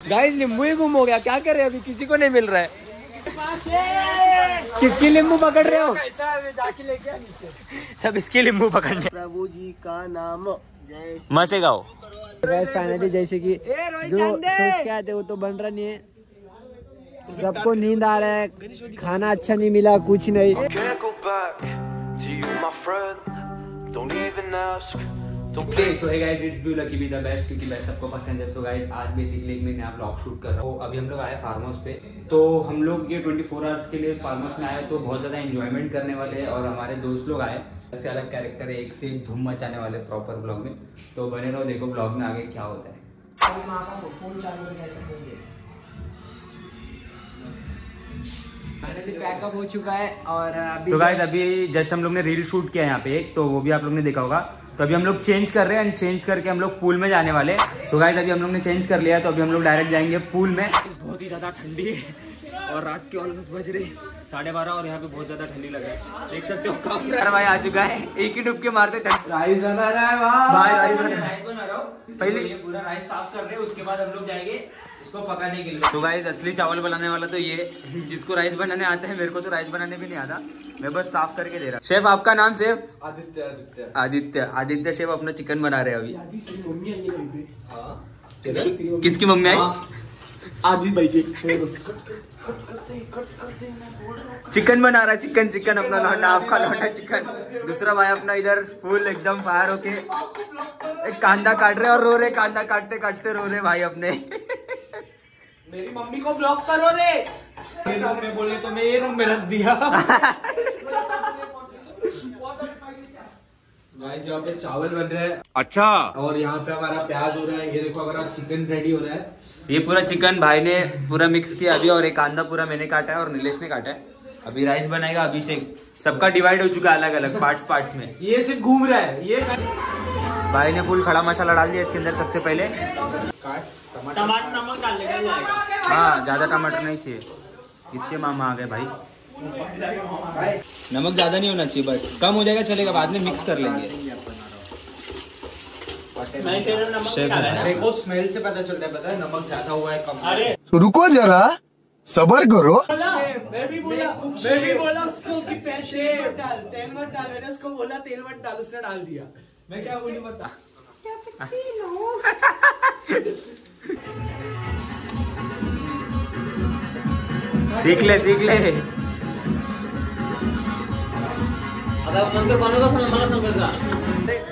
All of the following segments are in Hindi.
गाइस नींबू ही गुम हो गया। क्या कर रहे हैं अभी? किसी को नहीं मिल रहा है। किसकी नींबू पकड़ रहे हो? जाके लेके आ नीचे सब इसकी नींबू पकड़ने। प्रभु जी का नाम जय मसे गाओ गैस फाइनली जैसे कि जो सोच के आए थे वो तो बन रहा नहीं है। सबको नींद आ रहा है। खाना अच्छा नहीं मिला कुछ नहीं। Okay so hey guys it's blue lucky be the best क्योंकि मैं सबको पसंद है। सो गाइस आज बेसिकली मैं नया ब्लॉग शूट कर रहा हूँ। अभी हम लोग आए फार्म हाउस पे। तो हम लोग ये 24 फोर आवर्स के लिए फार्म हाउस में आए तो बहुत ज़्यादा एंजॉयमेंट करने वाले हैं और हमारे दोस्त लोग आए। ऐसे अलग कैरेक्टर है एक से एक धूम मचाने वाले प्रॉपर ब्लॉग में। तो बने रहो देखो ब्लॉग में आगे क्या होता है। फाइनली पैकअप हो चुका है और अभी तो गाइस अभी जस्ट हम लोग ने रील शूट किया है यहाँ पे एक तो वो भी आप लोग ने देखा होगा। तो अभी हम लोग चेंज कर रहे हैं एंड चेंज करके हम लोग पूल में जाने वाले हैं। तो गाइस अभी हम लोग ने चेंज कर लिया तो अभी हम लोग डायरेक्ट जाएँगे पूल में। बहुत ही ज़्यादा ठंडी है और रात के ऑलमोस्ट बज रहे साढ़े बारह और यहाँ पे बहुत ज़्यादा ठंडी लग रहा है। देख सकते हो काम भाई आ चुका है। एक ही डुबके मारते राइस बना रहा है भाई राइस बना रहा हूँ। पहले पूरा राइस साफ़ कर रहे हैं उसके बाद हम लोग जाएँगे। इसको पकाने के लिए। तो गाइस असली चावल बनाने वाला तो ये जिसको राइस बनाने आता है मेरे को तो राइस बनाने भी नहीं आता। मैं बस साफ़ करके दे रहा। शेफ आपका नाम शेफ आदित्य आदित्य। आदित्य। आदित्य शेफ अपना चिकन बना रहे हैं अभी। आदित्य मम्मी आई है किसकी मम्मी आई? आदित्य भाई की चिकन बना रहा है चिकन चिकन अपना लौंडा आपका लौंडा चिकन। दूसरा भाई अपना इधर फुल एकदम फायर होके एक कांदा काट रहे और रो रहे कांदा काटते काटते रो रहे भाई अपने। मेरी मम्मी को ब्लॉक करो रे। रूम में बोले तो मैं ये रूम में रख दिया। गाइस यहाँ पे चावल बन रहे हैं। अच्छा। और यहाँ पे हमारा प्याज हो रहा है ये देखो हमारा चिकन रेडी हो रहा है। ये पूरा चिकन भाई ने पूरा मिक्स किया अभी और एक कांदा पूरा मैंने काटा है और नीलेश ने काटा है। अभी राइस बनाएगा अभिषेक सबका डिवाइड हो चुका है अलग अलग पार्ट्स पार्ट्स में। ये सिर्फ़ घूम रहा है ये भाई ने फुल खड़ा मसाला डाल दिया इसके अंदर सबसे पहले। टमाटर। हाँ ज़्यादा टमाटर नहीं चाहिए। इसके मामा आ गए भाई। नमक ज़्यादा नहीं होना चाहिए बस। कम हो जाएगा चलेगा बाद में मिक्स कर लेंगे। देखो स्मेल से पता चलता है पता है नमक ज़्यादा हुआ है कम रुको जरा सबर करो। मैं भी बोला मैं भी बोला उसको कि पैसे डाल तेल मत डाल मैंने उसको बोला तेल मत डाल उसने डाल दिया मैं क्या बोली बता सीख ले सीख ले।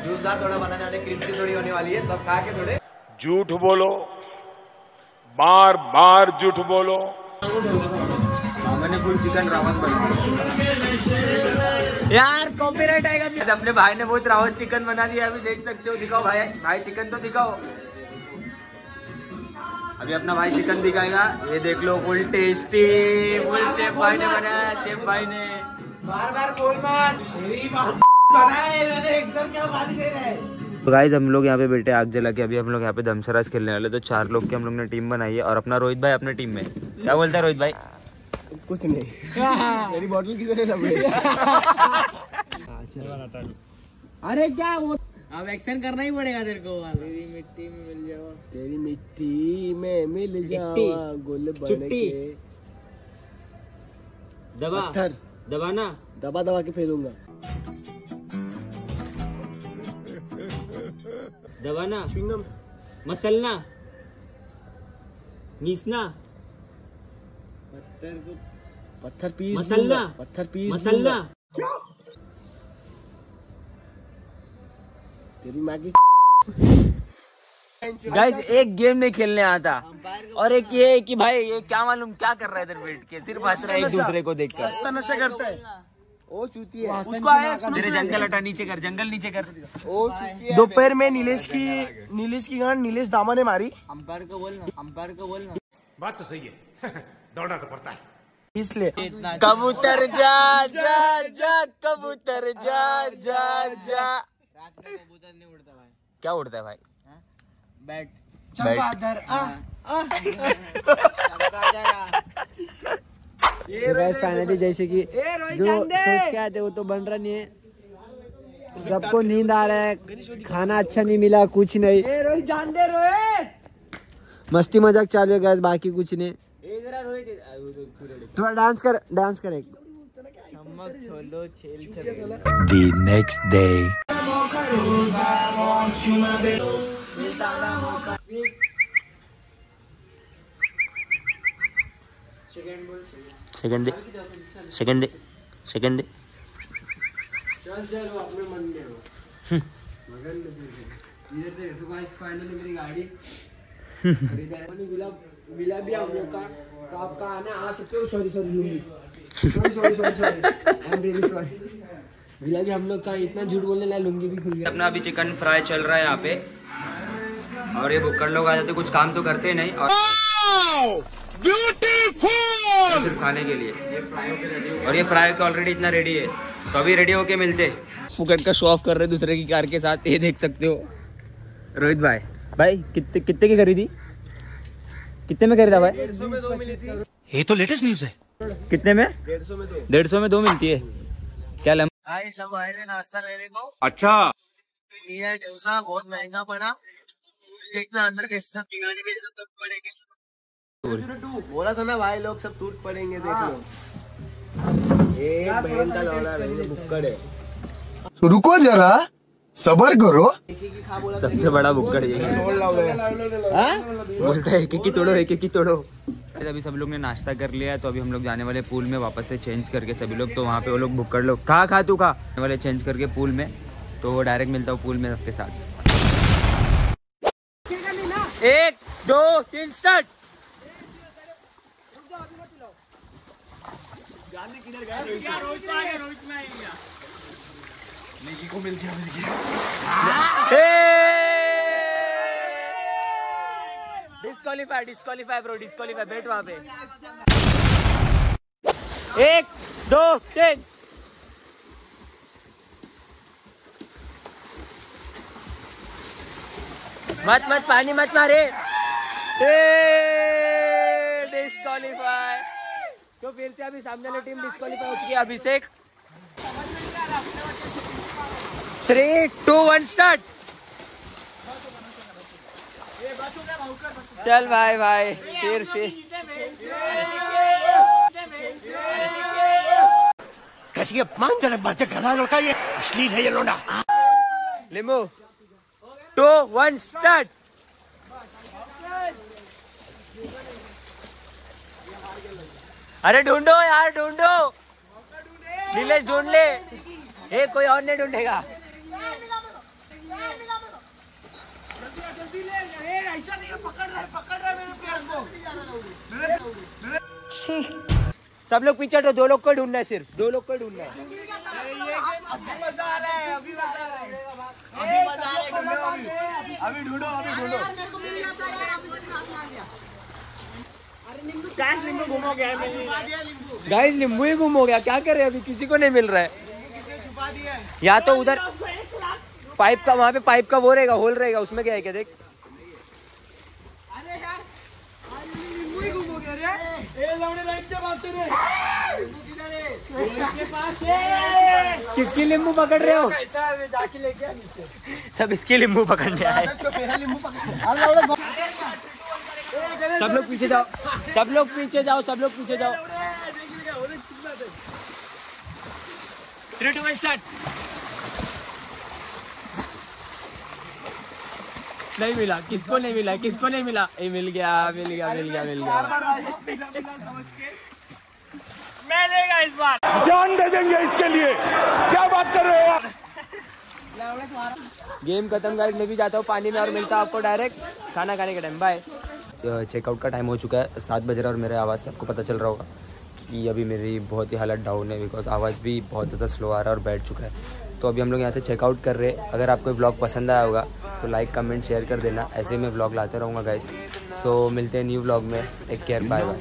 जूसदार थोड़ा बनाने वाले क्रिस्पी थोड़ी होने वाली है सब खा के थोड़े। झूठ बोलो। बार बार झूठ बोलो। मामा ने फुल चिकन रावत बना यार कॉपीराइट आएगा। अपने भाई ने बहुत रावत चिकन बना दिया अभी देख सकते हो दिखाओ भाई। भाई चिकन तो दिखाओ। अभी अपना भाई चिकन दिखाएगा। ये देख लो फुल टेस्टी फुल शेफ भाई ने बनाया शेफ भाई ने। बार बार बोल है? तो गाइज़ हम लोग यहाँ पे बैठे आग जला के। अभी हम लोग यहाँ पे दमसराज खेलने वाले तो चार लोग की हम लोग ने टीम बनाई है और अपना रोहित भाई अपने टीम में। क्या बोलता है रोहित भाई? कुछ नहीं। मेरी बोतल किधर है अरे क्या वो अब एक्शन करना ही पड़ेगा तेरे को तेरी मिट्टी में मिल जाओ। तेरी मिट्टी में मिल जावा गुल बन के। दबा। पत्थर। दबाना। दबा दबा के फेरूँगा। दबाना। चिंगम। मसलना। मीसना। पत्थर को पत्थर पीस मसलना। पत्थर पीस मसलना। तेरी माँ की गाइस एक गेम नहीं खेलने आता और एक ये कि भाई ये क्या मालूम क्या कर रहा है इधर बैठ के? सिर्फ़ हंस रहा है। एक दूसरे को देखकर। सस्ता नशा करता है। ओ चूती है। उसको आया तेरे जंगल हटा नीचे कर जंगल नीचे कर। ओ चूती है। दोपहर में नीलेश की नीलेश की गांड नीलेश दामा ने मारी। अंपायर को बोलना अंपायर को बोलना। बात तो सही है। दौड़ना तो पड़ता है। इसलिए। कबूतर जा जा जा कबूतर जा जा जा। रात में कबूतर नहीं उड़ता भाई क्या उड़ता है? भाई बैट. चमगादड़, गैस फाइनली जैसे कि जो सोच के आए थे वो तो बन रहा नहीं है। सबको नींद आ रहा है। खाना अच्छा नहीं मिला कुछ नहीं। रोहित रोहित. मस्ती मज़ाक चालू है गैस बाकी कुछ नहीं। आ, तो थोड़ा डांस कर डांस कर एक। The next day. सेकंड दे सेकंड दे सेकंड दे. चल चल वो अपने मन में हो मगन इधर देख सो गाइस फाइनली मेरी गाड़ी खरीदा है विला विला भी हम लोग का तो आप कहाँ आना आ सकते हो? सॉरी सॉरी लूँगी sorry sorry sorry sorry I am really sorry भी हम लोग का इतना झूठ बोलने लगा लुंगी भी खुल गया। अपना अभी चिकन फ्राई चल रहा है यहाँ पे। और ये बुक्कड़ लोग आ जाते कुछ काम तो करते नहीं। और सिर्फ़ खाने के लिए। और ये फ्राई का ऑलरेडी इतना रेडी है। तो अभी रेडी होके मिलते। फुकट का शो ऑफ़ कर रहे दूसरे की कार के साथ ये देख सकते हो। रोहित भाई। भाई कितने कितने की खरीदी? कितने में खरीदा भाई? ये तो लेटेस्ट न्यूज़ है। कितने में? डेढ़ सौ में डेढ़ सौ में दो मिलती है। क्या लम भाई सब आए थे नाश्ता लेने को। अच्छा। ये डोसा बहुत महँगा पड़ा। देखना अंदर कैसे सब बिगाड़ी में सब टूट पड़ेंगे। बोला था ना भाई लोग सब टूट पड़ेंगे देख लो। एक बहन का लौड़ा है बुक्कड़ है। रुको जरा सबर करो। सबसे बड़ा बुक्कड़ ये है। बोलता है एक एक ही तोड़ो एक एक ही तोड़ो। अभी सब लोग ने नाश्ता कर लिया है तो अभी हम लोग जाने वाले पूल में वापस से चेंज करके सभी लोग तो वहाँ पे वो लोग बुक्कड़ लोग खा खा तू खा वाले चेंज करके पूल में तो वो डायरेक्ट मिलता हूँ पूल में सबके साथ। एक दो तीन start disqualify disqualify bro disqualify बैठ वहाँ पे। एक, दो, तीन। मत मत, पानी मत मारे। डिस्कालीफाई तो फिर से अभी सामने वाली टीम डिस्कालीफाई हो चुकी है, Abhishek. Three two one start चल भाई भाई शेर शेर कैसी अपमानजनक बातें कर रहा लड़का ये? अश्लील है ये लोना लिंबू टू वन स्टार्ट। अरे ढूंढो यार ढूंढो। नीलेश ढूंढ ले। ए कोई और नहीं ढूंढेगा। सब लोग पीछे तो दो लोग को ढूंढना है सिर्फ़। दो लोग को ढूंढना है। अभी मज़ा आ रहा है अभी मज़ा आ रहा है। अभी मज़ा आ रहा है अभी ढूंढो अभी। ढूंढो गाइस नींबू ही गुम हो गया क्या करे अभी? किसी को नहीं मिल रहा है। या तो उधर पाइप का वहाँ पे पाइप का वो रहेगा होल रहेगा उसमें क्या है क्या देख? किसकी नींबू पकड़ रहे हो? सब इसकी नींबू पकड़ने आए। सब लोग पीछे जाओ। सब लोग पीछे जाओ, सब लोग पीछे जाओ। Three, two, one, start. नहीं मिला। किसको नहीं मिला? किसको नहीं मिला? ए मिल गया मिल गया मिल गया मिल गया। मैंने इस बार। जान दे देंगे इसके लिए। क्या बात कर रहे हो आप? गेम खत्म गाइस मैं भी जाता हूँ पानी में और मिलता हूँ आपको डायरेक्ट खाना खाने का टाइम बाय चेकआउट का टाइम हो चुका है सात बज रहा है और मेरे आवाज़ से आपको पता चल रहा होगा कि अभी मेरी बहुत ही हालत डाउन है बिकॉज़ आवाज़ भी बहुत ज़्यादा स्लो आ रहा है और बैठ चुका है। तो अभी हम लोग यहाँ से चेकआउट कर रहे हैं। अगर आपको ब्लॉग पसंद आया होगा तो लाइक कमेंट शेयर कर देना। ऐसे ही मैं ब्लॉग लाते रहूँगा गाइस सो so, मिलते हैं न्यू ब्लॉग में। Take care bye bye